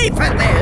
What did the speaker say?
pay for this!